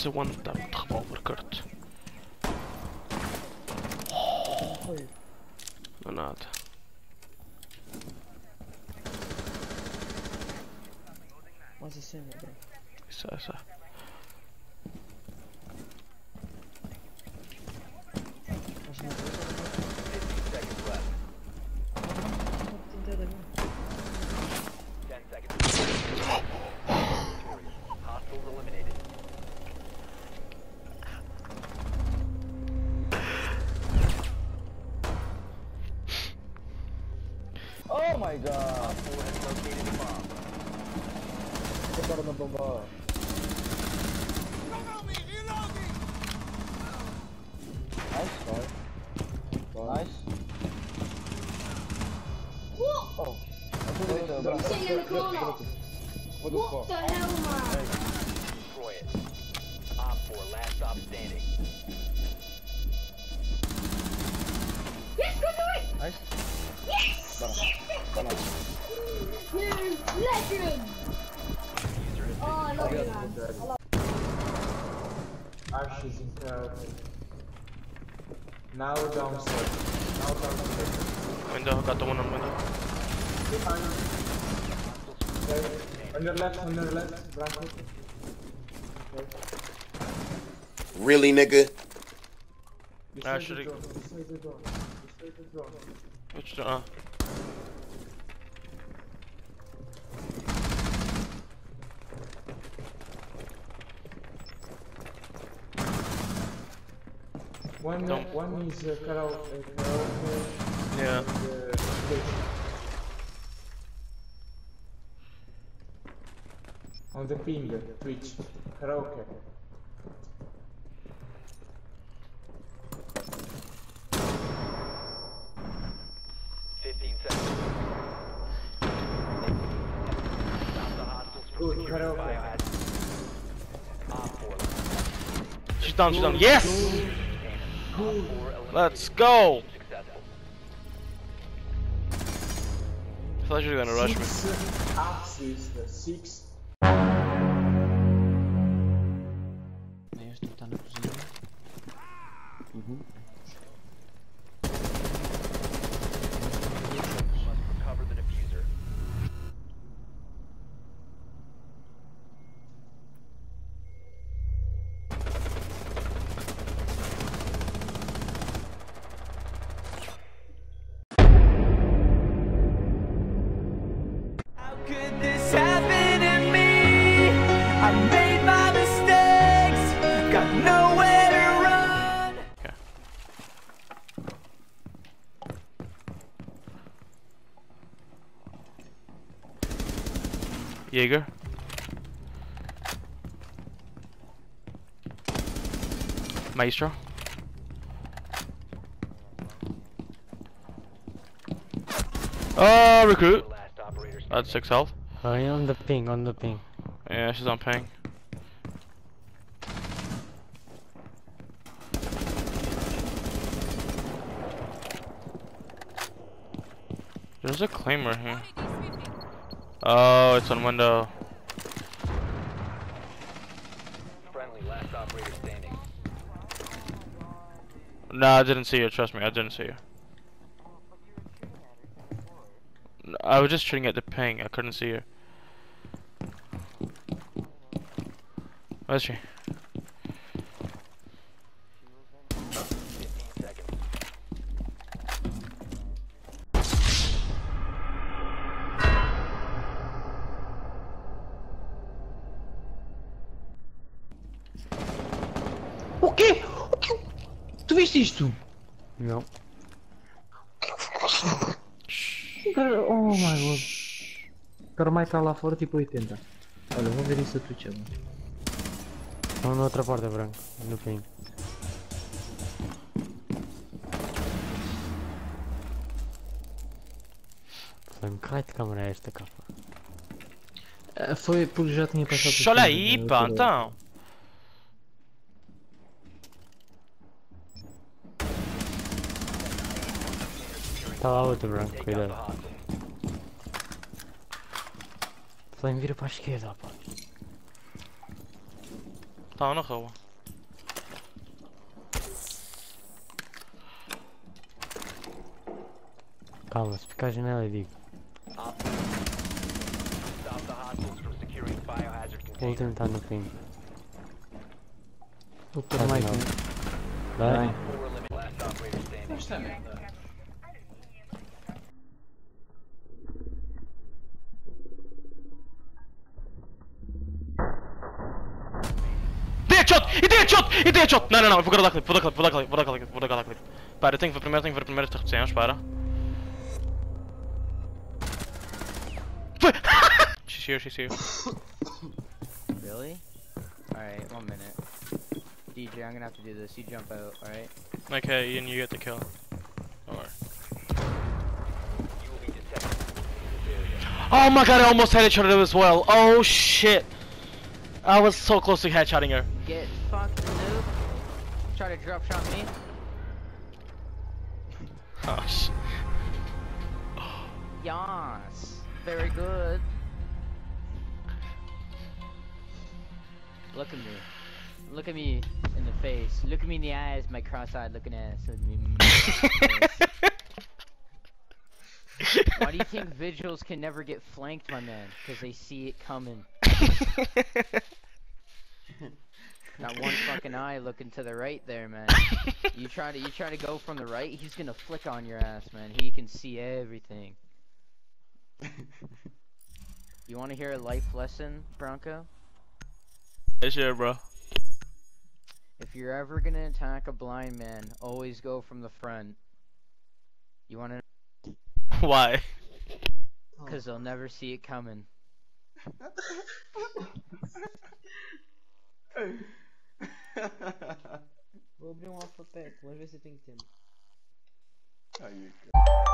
Esse é o ano de revólver, Kurt. Não é nada. Mas a cena, bro. Isso é, my god! 4 has located a bomb. Tocaram na bomba. Nice, boy. Nice. Wait, Sitting in the corner. drop, drop. What the What the hell, man? Destroy it. Op 4 last stop standing. Yes, go for it! Nice. Yes! You legend! Oh, I love you, man. Ash is. Now downstairs. Now downstairs. Window, got on. On left, on left. Really, nigga? Beside the should've- door. Beside the door. Beside the door. Which, uh, One, Don't- one is uh, karaoke. Uh, karaoke. yeah. Uh, stage. On the ping, Twitch. Karaoke. Fifteen seconds. Stop the hostiles from Good, securing karaoke. biohazard. Op 4 She's down, she's down. Yes! Op 4 eliminated. Let's go! Successful. I thought you were gonna rush me. Six assists. Jaeger. Maestro. Oh, recruit. Last operator standing. That's six health. Oh, yeah, on the ping, on the ping. Yeah, she's on ping. There's a claymore here. Oh, it's on window. Friendly, last operator standing. No, I didn't see you. Trust me, I didn't see you. I was just shooting at the ping. I couldn't see you. Where's she? Viste isto? Não. Oh my god. O cara mais está lá fora tipo 80. Olha, vou ver isso a Twitch agora. Estão na outra porta, branco. No ping. Flame, que raio de câmera é esta, capa? Ah, foi porque já tinha passado por Olha aí, pá, então. Tá lá outro, branco, cuidado. Flame vira pra esquerda, pá. Tá na rua. Calma, se ficar a janela eu digo. O último tá no fim. O que mais? Tá, Bem. Vai. Dei headshot! E dei headshot! E dei headshot! Não, não, não, vou guardar clipe, vou dar clipe, vou dar clipe, vou dar clipe, vou dar clipe. Espera, eu tenho que ver primeiro, tenho que ver primeiro esta repetição, espera. Foi! she's here, she's here. Really? Alright, one minute. DJ, I'm gonna have to do this. You jump out, alright? Okay, and you get the kill. Don't worry. You will be detected in this area. Oh my god, I almost headshotted her as well. Oh shit. I was so close to headshotting her. Get fucked, noob. Try to drop shot me. Oh shit. Yas. Very good. Look at me. Look at me in the face. Look at me in the eyes, my cross-eyed looking ass. Look at me in the face. Why do you think vigils can never get flanked, my man? Because they see it coming. Not one fucking eye looking to the right there, man. You try to you try to go from the right, he's gonna flick on your ass, man. He can see everything. You want to hear a life lesson, Bronco? It's here, bro. If you're ever gonna attack a blind man, always go from the front. You wanna? Why? Cause they'll never see it coming. Vou abrir um alfabeto, vamos ver se eu tenho tempo. Aí, cara.